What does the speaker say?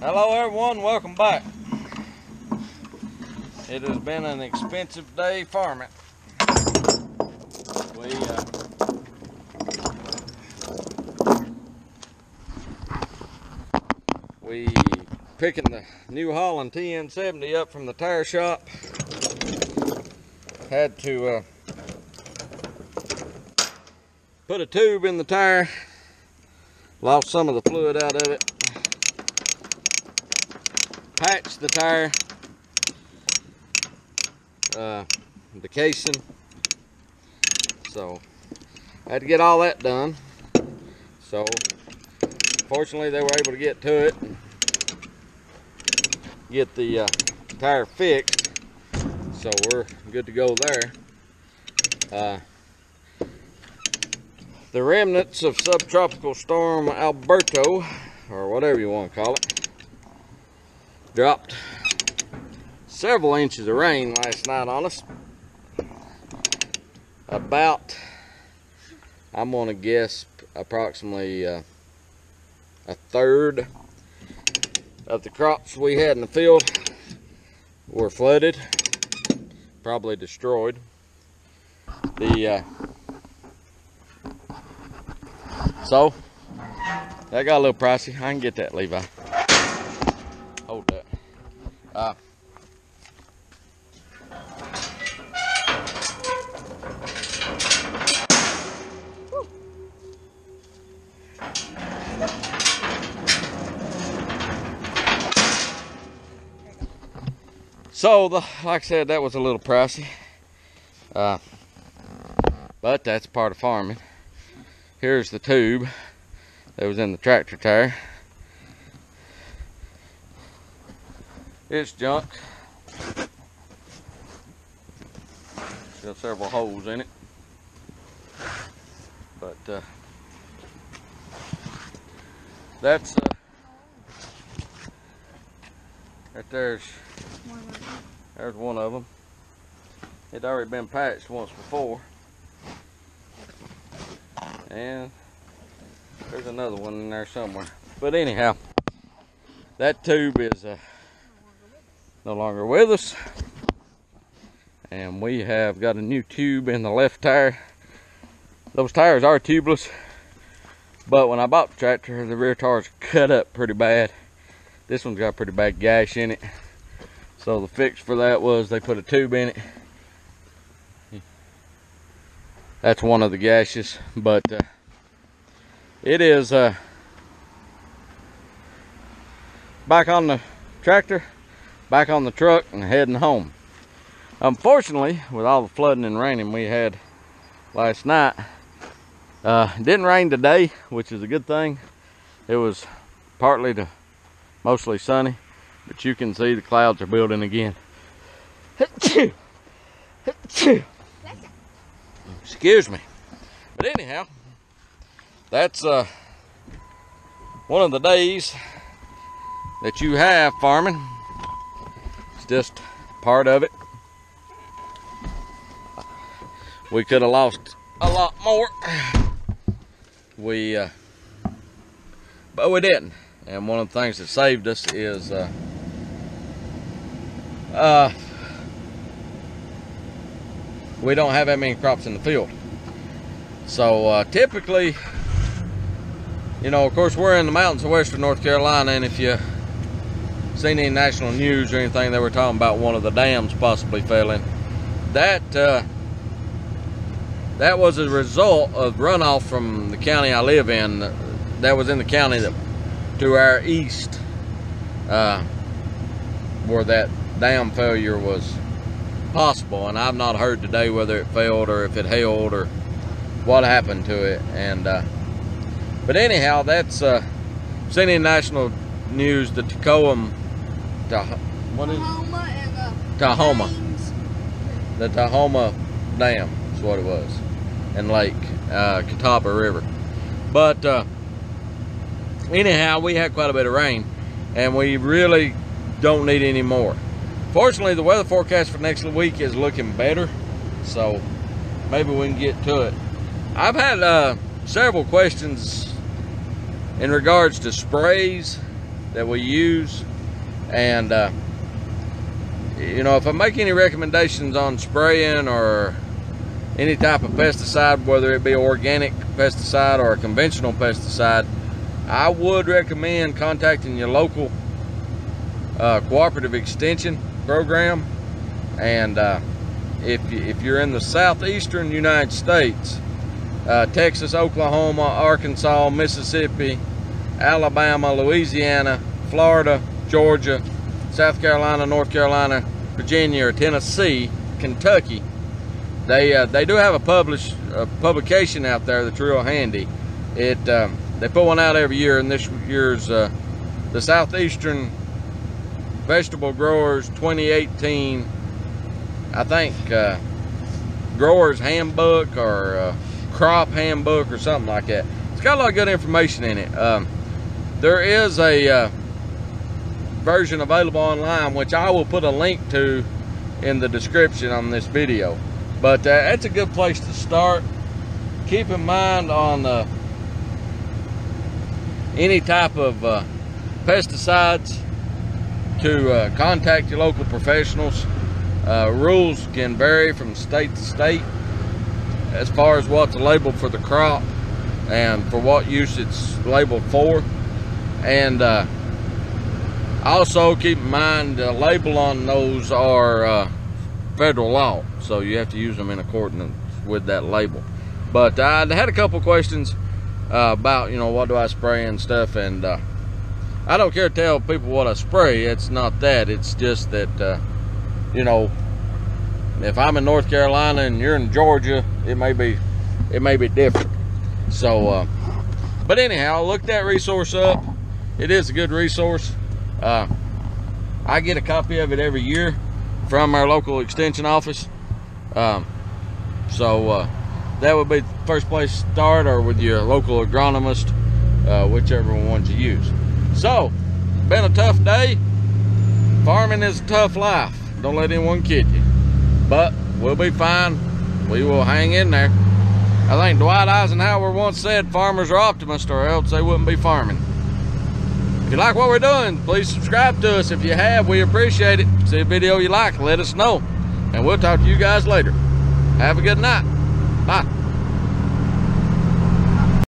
Hello everyone, welcome back. It has been an expensive day farming. We uh, we picking the New Holland TN70 up from the tire shop. Had to uh, put a tube in the tire. Lost some of the fluid out of it patch the tire, uh, the casing. So I had to get all that done. So fortunately they were able to get to it get the uh, tire fixed. So we're good to go there. Uh, the remnants of subtropical storm Alberto, or whatever you want to call it, dropped several inches of rain last night on us. About, I'm going to guess, approximately uh, a third of the crops we had in the field were flooded, probably destroyed. The uh, so that got a little pricey. I can get that, Levi. So, the, like I said, that was a little pricey. Uh, but that's part of farming. Here's the tube that was in the tractor tire. It's junk. It's Got several holes in it. But uh, that's uh, right there's there's one of them. It already been patched once before. And there's another one in there somewhere. But anyhow, that tube is uh, no longer with us. And we have got a new tube in the left tire. Those tires are tubeless, but when I bought the tractor, the rear tires cut up pretty bad. This one's got pretty bad gash in it. So the fix for that was they put a tube in it. That's one of the gashes, but uh, it is uh, back on the tractor back on the truck and heading home. Unfortunately, with all the flooding and raining we had last night, uh, didn't rain today, which is a good thing. It was partly to mostly sunny, but you can see the clouds are building again. Excuse me. But anyhow, that's uh, one of the days that you have farming just part of it. We could have lost a lot more. We, uh, but we didn't. And one of the things that saved us is, uh, uh, we don't have that many crops in the field. So uh, typically, you know, of course, we're in the mountains of western North Carolina, and if you seen any national news or anything they were talking about one of the dams possibly failing. That uh, that was a result of runoff from the county I live in. That was in the county that to our east, uh, where that dam failure was possible. And I've not heard today whether it failed or if it held or what happened to it. And uh, but anyhow, that's uh, seen in national news the Tacoma what is Tahoma. The Tahoma Dam is what it was, and Lake uh, Catawba River. But uh, anyhow, we had quite a bit of rain, and we really don't need any more. Fortunately, the weather forecast for next week is looking better, so maybe we can get to it. I've had uh, several questions in regards to sprays that we use. And, uh, you know, if I make any recommendations on spraying or any type of pesticide, whether it be organic pesticide or a conventional pesticide, I would recommend contacting your local uh, cooperative extension program. And uh, if, if you're in the southeastern United States, uh, Texas, Oklahoma, Arkansas, Mississippi, Alabama, Louisiana, Florida, Georgia, South Carolina, North Carolina, Virginia, or Tennessee, Kentucky, they uh, they do have a publish a publication out there that's real handy. It um, they put one out every year, and this year's uh, the Southeastern Vegetable Growers 2018. I think uh, Growers Handbook or uh, Crop Handbook or something like that. It's got a lot of good information in it. Um, there is a uh, version available online, which I will put a link to in the description on this video. But uh, that's a good place to start. Keep in mind on uh, any type of uh, pesticides to uh, contact your local professionals. Uh, rules can vary from state to state as far as what's labeled for the crop and for what use it's labeled for. And uh, also keep in mind the label on those are federal law, so you have to use them in accordance with that label. But I had a couple questions uh, about, you know, what do I spray and stuff, and uh, I don't care to tell people what I spray. It's not that. It's just that, uh, you know, if I'm in North Carolina and you're in Georgia, it may be, it may be different. So, uh, but anyhow, look that resource up. It is a good resource. Uh, I get a copy of it every year from our local extension office. Um, so uh, that would be the first place to start or with your local agronomist, uh, whichever one you use. So, been a tough day. Farming is a tough life. Don't let anyone kid you. But we'll be fine. We will hang in there. I think Dwight Eisenhower once said farmers are optimists or else they wouldn't be farming. If you like what we're doing, please subscribe to us. If you have, we appreciate it. See a video you like, let us know. And we'll talk to you guys later. Have a good night. Bye.